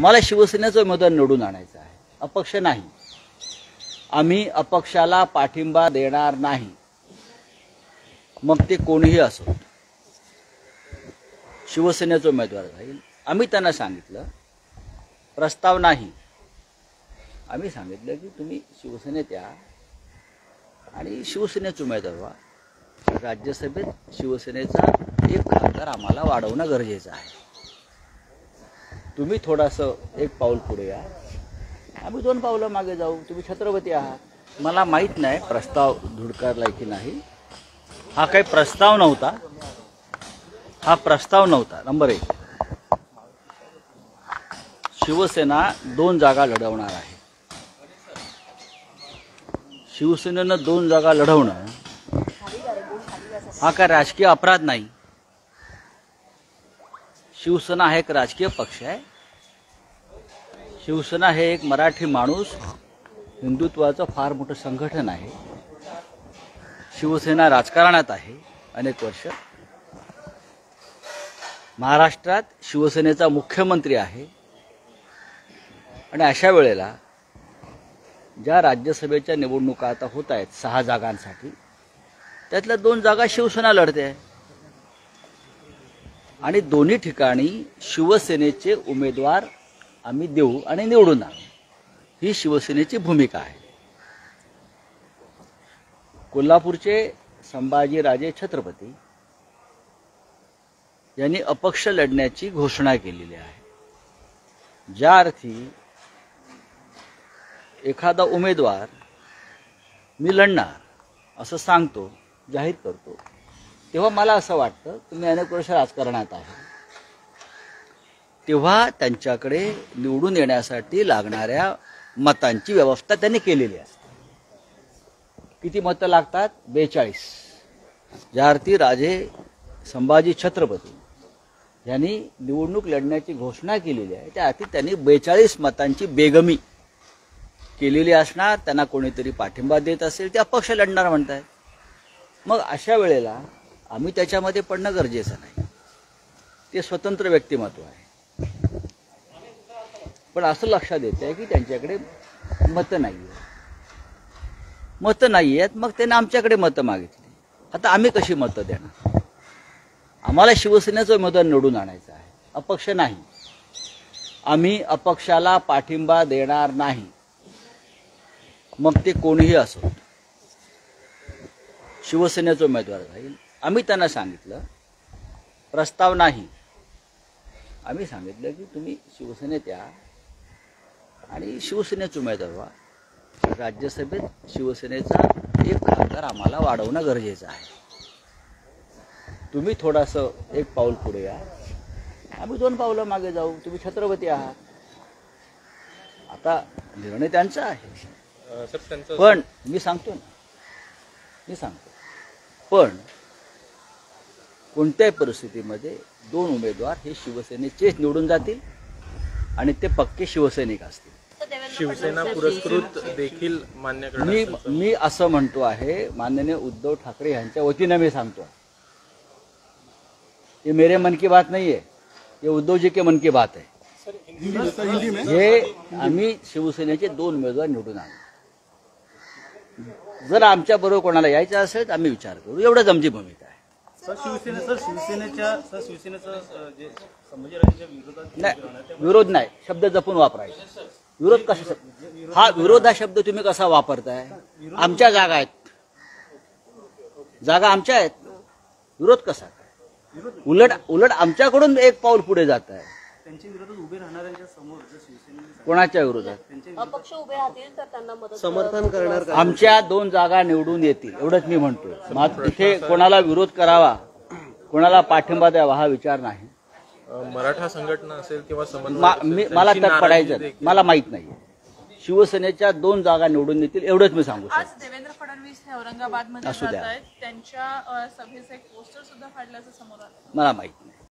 आम्हाला शिवसेनेचं मतदान निवडून आणायचं आहे. अपक्ष नाही. आम्ही अपक्षाला पाठिंबा देणार नाही. मग ते कोणीही असो. शिवसेनेचा उमेदवार राहील. आम्ही त्यांना सांगितलं. प्रस्ताव नाही. आम्ही सांगितलं की तुम्ही शिवसेनेत या. आणि शिवसेनेचा उमेदवार व्हा. राज्यसभेत शिवसेनेचा एक खासदार आम्हाला वाढवणं गरजेचं आहे. तुम्ही थोडंसं एक पाऊल पुढे या. आम्ही दोन पावलं मागे जाऊ. तुम्ही छत्रपती आहात. मला माहीत नाही प्रस्ताव धुडकारलाय की नाही. हा काही प्रस्ताव नव्हता. हा प्रस्ताव नव्हता. नंबर एक. शिवसेना दोन जागा लढवणार आहे. शिवसेनेनं दोन जागा लढवणं हा काय राजकीय अपराध नाही. शिवसेना हा एक राजकीय पक्ष आहे. शिवसेना हे एक मराठी माणूस हिंदुत्वाचं फार मोठं संघटन आहे. शिवसेना राजकारणात आहे अनेक वर्ष. महाराष्ट्रात शिवसेनेचा मुख्यमंत्री आहे. आणि अशा वेळेला ज्या राज्यसभेच्या निवडणुका आता होत आहेत सहा जागांसाठी त्यातल्या दोन जागा शिवसेना लढते आहे. आणि दोन्ही ठिकाणी शिवसेनेचे उमेदवार आम्ही देऊ आणि निवडून आणू. ही शिवसेनेची भूमिका आहे. कोल्हापूरचे संभाजीराजे छत्रपती यांनी अपक्ष लढण्याची घोषणा केलेली आहे. ज्या अर्थी एखादा उमेदवार मी लढणार असं सांगतो जाहीर करतो तेव्हा मला असं वाटतं तुम्ही अनेक वर्ष राजकारणात आहे तेव्हा त्यांच्याकडे निवडून येण्यासाठी लागणाऱ्या मतांची व्यवस्था त्यांनी केलेली असते किती मतं लागतात? बेचाळीस. ज्या अर्थी राजे संभाजी छत्रपती यांनी निवडणूक लढण्याची घोषणा केलेली आहे. त्या अर्थी त्यांनी बेचाळीस मतांची बेगमी केलेली असणार. त्यांना कोणीतरी पाठिंबा देत असेल ते अपक्ष लढणार म्हणताय. मग अशा वेळेला आम्ही त्याच्यामध्ये पडणं गरजेचं नाही. ते स्वतंत्र व्यक्तिमत्व आहे. पण असं लक्षात येतं आहे की त्यांच्याकडे मतं नाही आहेत मतं नाही आहेत मग त्यांनी आमच्याकडे मतं मागितली. आता आम्ही कशी मतं देणार? आम्हाला शिवसेनेचं उमेदवार निवडून आणायचं आहे. अपक्ष नाही. आम्ही अपक्षाला पाठिंबा देणार नाही. मग ते कोणीही असो. शिवसेनेचा उमेदवार राहील. आम्ही त्यांना सांगितलं. प्रस्ताव नाही. आम्ही सांगितलं की तुम्ही शिवसेनेत या. आणि शिवसेनेचा उमेदवार व्हा राज्यसभेत शिवसेनेचा एक खासदार आम्हाला वाढवणं गरजेचं आहे. तुम्ही थोडंसं एक पाऊल पुढे या. आम्ही दोन पावलं मागे जाऊ. तुम्ही छत्रपती आहात. आता निर्णय त्यांचा आहे. पण मी सांगतो ना. मी सांगतो. पण कोणत्याही परिस्थितीमध्ये दोन उमेदवार हे शिवसेनेचेच निवडून जातील आणि ते पक्के शिवसैनिक असतील. शिवसेना पुरस्कृत देखील मान्य मी मी असं म्हणतो आहे माननीय उद्धव ठाकरे यांच्या वतीनं मी सांगतो. ये मेरे मन की बात नहीं है ये उद्धव जी के मन की बात है हे आम्ही शिवसेनेचे दोन उमेदवार निवडून आणू. जर आमच्या बरोबर कोणाला यायचं असेल तर आम्ही विचार करू. एवढंच आमची भूमिका आहे. नाही विरोध नाही. शब्द जपून वापरायचा. विरोध कसा हा विरोध हा शब्द तुम्ही कसा वापरताय? आमच्या जागा आहेत. जागा आमच्या आहेत. विरोध कसा? उलट उलट आमच्याकडून एक पाऊल पुढे जात आहे कोणाच्या विरोधात? त्यांच्या अपक्ष उभे राहतील तर त्यांना मदत समर्थन करणार आमच्या दोन जागा निवडून येतील एवढंच मी म्हणतोय. मात्र तिथे कोणाला विरोध करावा कोणाला पाठिंबा द्यावा हा विचार नाही. मराठा संघटना असेल किंवा समन्वय मला त्यात पडायचं मला माहीत नाही शिवसेनेच्या दोन जागा निवडून येतील एवढंच मी सांगू आज शकतो. देवेंद्र फडणवीस हे औरंगाबादमध्ये त्यांच्या सभेचं एक पोस्टर सुद्धा फाडल्याचं समोर आलं. मला माहीत नाही.